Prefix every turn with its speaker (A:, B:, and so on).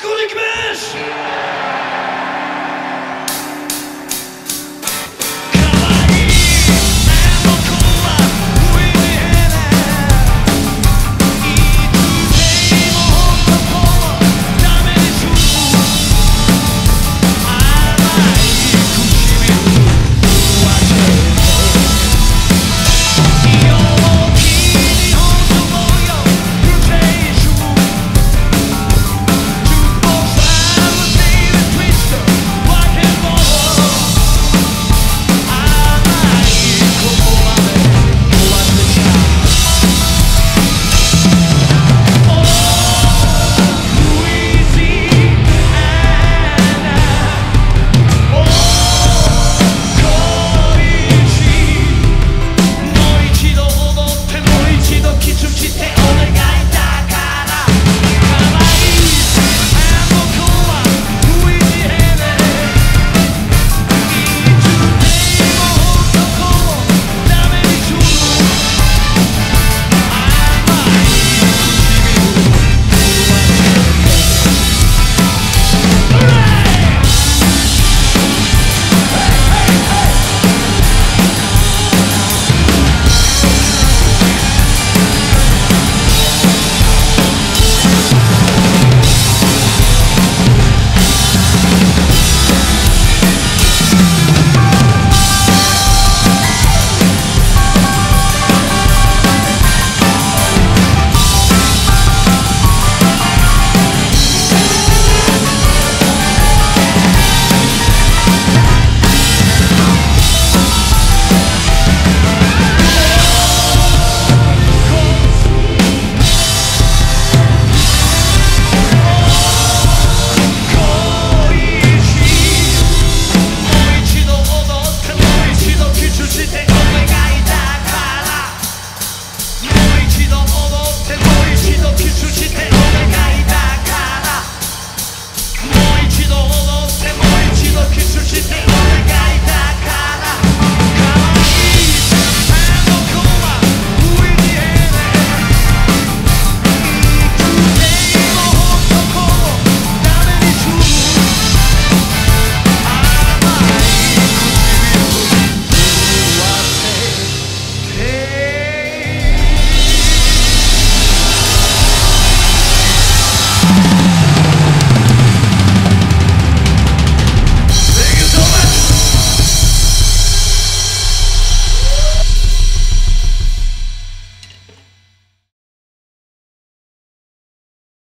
A: 一度